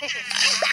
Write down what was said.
Ah!